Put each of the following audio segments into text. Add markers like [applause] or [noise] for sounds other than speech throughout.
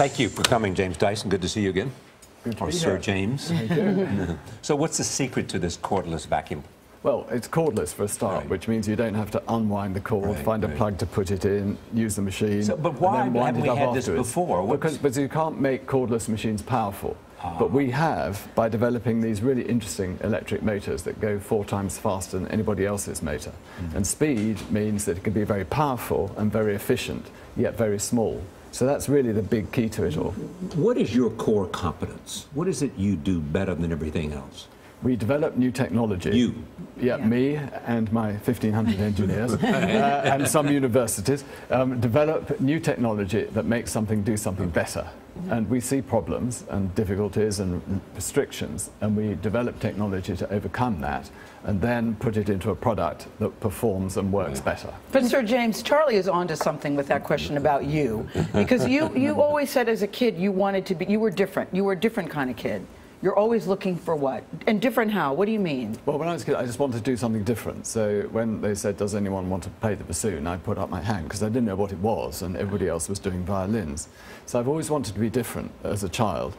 Thank you for coming, James Dyson. Good to see you again. Good to or be Sir here. James. [laughs] so, what's the secret to this cordless vacuum? Well, it's cordless for a start, Right. which means you don't have to unwind the cord, Right, find a plug to put it in, use the machine. So- but and why then haven't we had this before? What's- Because, because you can't make cordless machines powerful. Ah. But we have by developing these really interesting electric motors that go four times faster than anybody else's motor. Mm-hmm. And speed means that it can be very powerful and very efficient, yet very small. So that's really the big key to it all. What is your core competence? What is it you do better than everything else? We develop new technology. You. Yeah, Yeah. me and my 1,500 [laughs] engineers uh, and some universities um, develop new technology that makes something do something better. And we see problems and difficulties and restrictions, and we develop technology to overcome that and then put it into a product that performs and works better. But Sir James, Charlie is onto something with that question about you, because you you always said as a kid you wanted to be you were different. You were a different kind of kid. You're always looking for what and different how? What do you mean? Well, when I was a kid, I just wanted to do something different. So when they said, does anyone want to play the bassoon, I put up my hand because I didn't know what it was and everybody else was doing violins. So I've always wanted to be different as a child.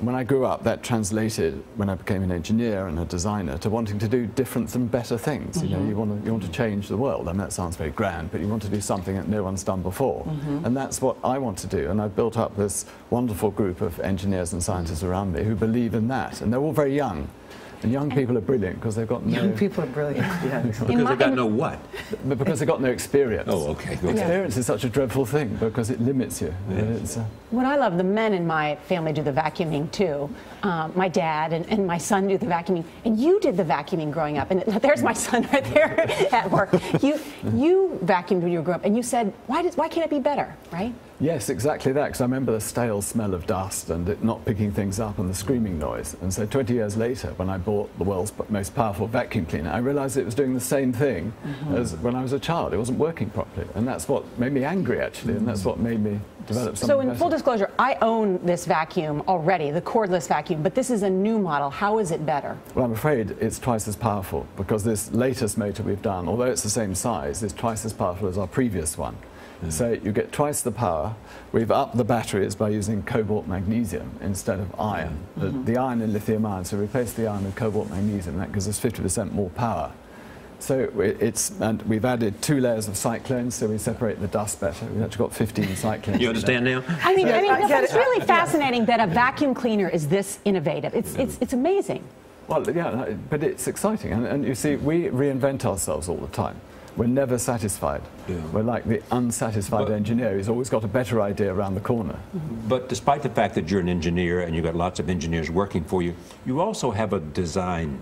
When I grew up, that translated, when I became an engineer and a designer, to wanting to do different and better things. You know, mm-hmm. you want, to, you want to change the world. I mean, that sounds very grand, but you want to do something that no one's done before. Mm-hmm. And that's what I want to do. And I've built up this wonderful group of engineers and scientists around me who believe in that. And they're all very young. And young people are brilliant because they've got no, Young people are brilliant. [laughs] Yeah. Because my- they got no what? but because they've got no experience. Oh, okay. okay. Experience is such a dreadful thing because it limits you. It's, uh, What I love, the men in my family do the vacuuming too. Um, my dad and, and my son do the vacuuming, and you did the vacuuming growing up. And [laughs] there's my son right there [laughs] at work. You you vacuumed when you grew up, and you said, why does why can't it be better, right? Yes, exactly that. Because I remember the stale smell of dust and it not picking things up and the screaming noise. And so 20 years later, when I bought the world's most powerful vacuum cleaner, I realized it was doing the same thing mm-hmm. as when I was a child. It wasn't working properly. And that's what made me angry, actually. And that's what mm. made me develop something So in better. full disclosure, I own this vacuum already, the cordless vacuum, but this is a new model. How is it better? Well, I'm afraid it's twice as powerful because this latest motor we've done, although it's the same size, is twice as powerful as our previous one. Mm. So you get twice the power. We've upped the batteries by using cobalt magnesium instead of iron. Mm. The, mm-hmm. the iron in lithium ion, so replace the iron with cobalt magnesium. That gives us 50% more power. So it's, and we've added two layers of cyclones, so we separate the dust better. We've actually got 15 [laughs] cyclones. You understand now? I mean, I mean, I it's it. really fascinating that a vacuum cleaner is this innovative. It's it's it's amazing. Well, yeah, but it's exciting. And, and you see, we reinvent ourselves all the time. We're never satisfied. Yeah. We're like the unsatisfied But- engineer who's always got a better idea around the corner. But despite the fact that you're an engineer and you've got lots of engineers working for you, you also have a design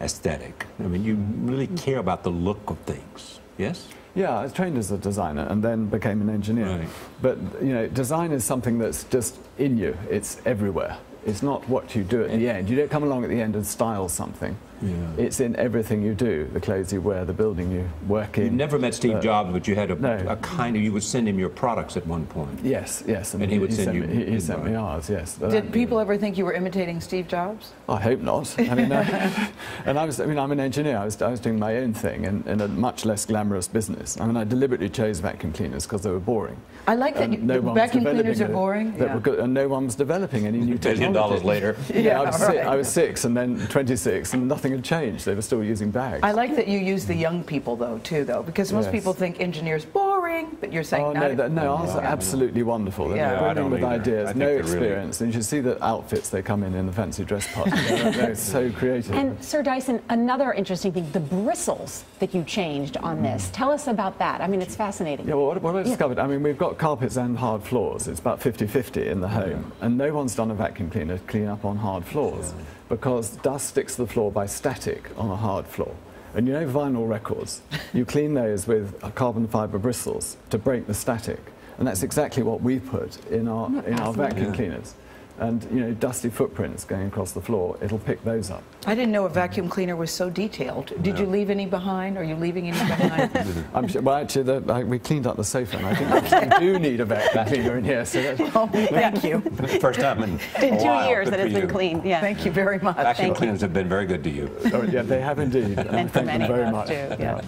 aesthetic. I mean, you really mm. care about the look of things. Yes? Yeah, I was trained as a designer and then became an engineer. Right. But, you know, design is something that's just in you. It's everywhere. It's not what you do at the end. You don't come along at the end and style something. Yeah. It's in everything you do, the clothes you wear, the building you work in. You never met Steve Uh, Jobs, but you had a, no. a kind of, you would send him your products at one point. Yes, yes. And he would send sent you me, he, he sent me ours, yes. Did people ever think you were imitating Steve Jobs? I hope not. I mean, uh, [laughs] and I was, I mean, I'm an engineer. I was, I was doing my own thing in, in a much less glamorous business. I mean, I deliberately chose vacuum cleaners because they were boring. I like that you, no the one vacuum cleaners are developing a- boring. That Yeah. were good, and no one was developing any new [laughs] technology. Billion dollars later. Yeah, I, was [laughs] si- right. I was six and then 26, and nothing had changed. They were still using bags. I like that you use the young people though too though because most Yes. people think engineers boring, but you're saying Oh, not. no, that- no, ours are absolutely wonderful. They're Yeah. No, brimming with either. Ideas, no they're really- experience. And you should see the outfits they come in in the fancy dress party. they're, [laughs] they're so [laughs] creative. And Sir Dyson, another interesting thing, the bristles that you changed on hmm. this. Tell us about that. I mean, it's fascinating. Yeah, well, what, what I discovered, I mean, we've got carpets and hard floors. It's about 50-50 in the home. And no one's done a vacuum cleaner to clean up on hard floors because dust sticks to the floor by static on a hard floor. And you know vinyl records, you clean those with carbon fiber bristles to break the static. And that's exactly what we put in our, in our vacuum cleaners. And, you know, dusty footprints going across the floor, it'll pick those up. I didn't know a vacuum cleaner was so detailed. Did you leave any behind? Are you leaving any behind? [laughs] I'm sure, well, actually, the, I, we cleaned up the sofa, and I think we do need a vacuum cleaner in here. So that's, [laughs] oh, thank you. First time in, [laughs] In two while. years that it's been you. cleaned. Yeah. Thank you very much. Vacuum Thank you. cleaners have been very good to you. oh, yeah, they have indeed. And for Thank them many very much. us too. Yeah.